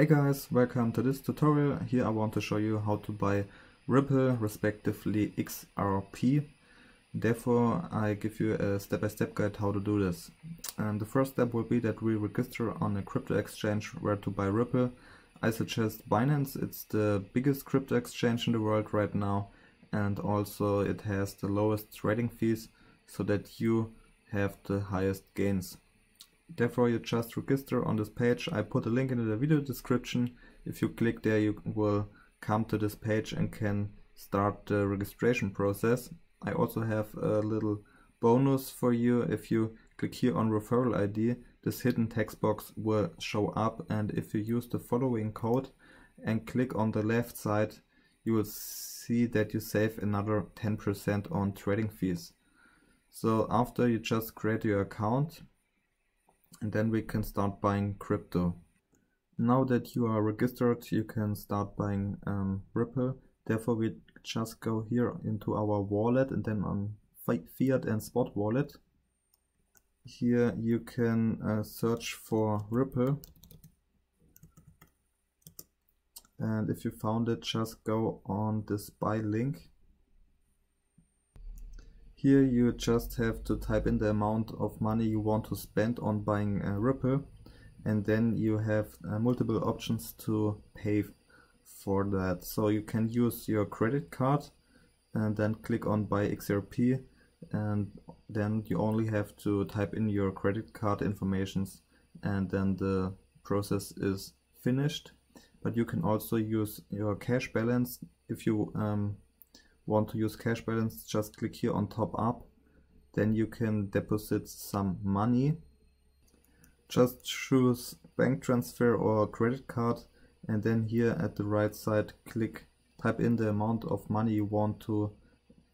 Hey guys, welcome to this tutorial. Here I want to show you how to buy Ripple, respectively XRP. Therefore, I give you a step-by-step -step guide how to do this. And the first step will be that we register on a crypto exchange where to buy Ripple. I suggest Binance, it's the biggest crypto exchange in the world right now and also it has the lowest trading fees so that you have the highest gains. Therefore you just register on this page. I put a link in the video description. If you click there you will come to this page and can start the registration process. I also have a little bonus for you. If you click here on referral ID, this hidden text box will show up and if you use the following code and click on the left side, you will see that you save another 10% on trading fees. So after you just create your account, and then we can start buying crypto. Now that you are registered, you can start buying um, Ripple. Therefore, we just go here into our wallet and then on fiat and spot wallet. Here you can uh, search for Ripple. And if you found it, just go on this buy link here you just have to type in the amount of money you want to spend on buying a Ripple and then you have uh, multiple options to pay for that. So you can use your credit card and then click on buy XRP and then you only have to type in your credit card informations and then the process is finished. But you can also use your cash balance if you um, want to use cash balance, just click here on top up. Then you can deposit some money. Just choose bank transfer or credit card and then here at the right side click type in the amount of money you want to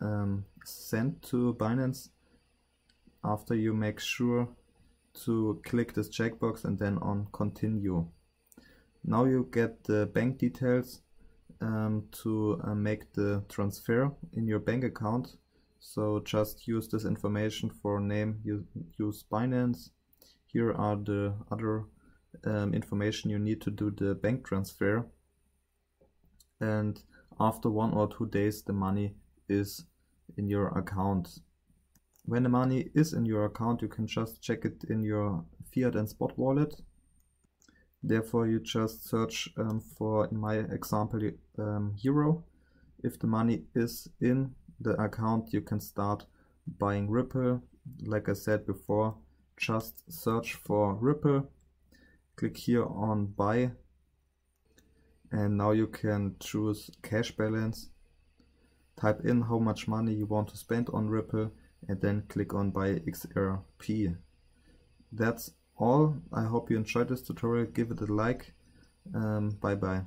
um, send to Binance after you make sure to click this checkbox and then on continue. Now you get the bank details um, to uh, make the transfer in your bank account. So just use this information for name, use Binance. Here are the other um, information you need to do the bank transfer. And after one or two days, the money is in your account. When the money is in your account, you can just check it in your fiat and spot wallet Therefore, you just search um, for, in my example, um, euro. If the money is in the account, you can start buying Ripple. Like I said before, just search for Ripple. Click here on buy. And now you can choose cash balance. Type in how much money you want to spend on Ripple and then click on buy XRP. That's all. I hope you enjoyed this tutorial. Give it a like. Um, bye bye.